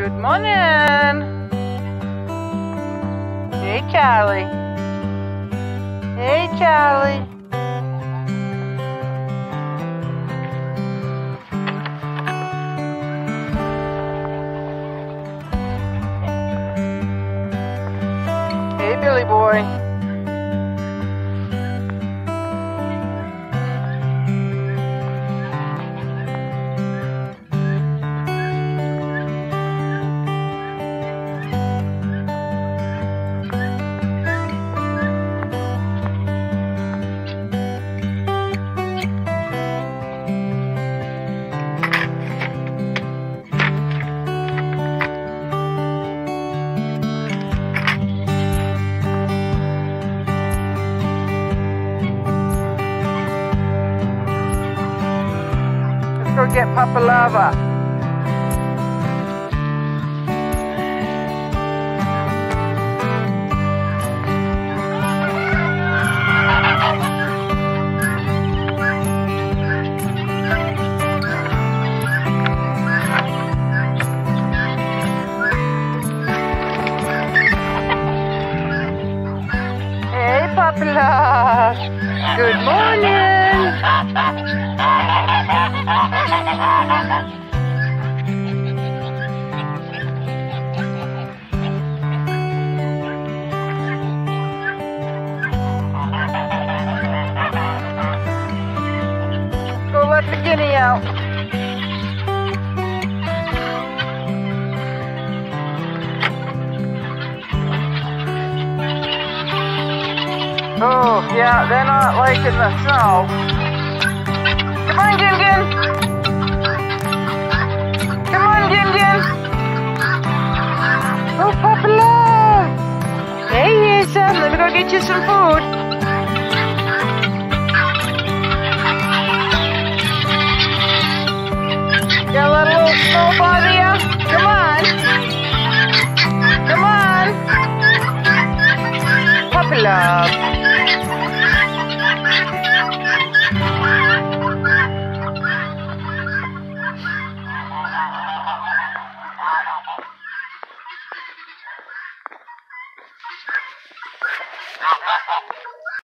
Good morning. Hey, Charlie. Hey, Charlie. Hey, Billy boy. Let's go get Papa Lava. Hey, Papa Love. Good morning. Go let the guinea out. Oh, yeah, they're not liking the snow. Come on, Gin Gin. Son. Let me go get you some food. Got a little snow Ha ha ha!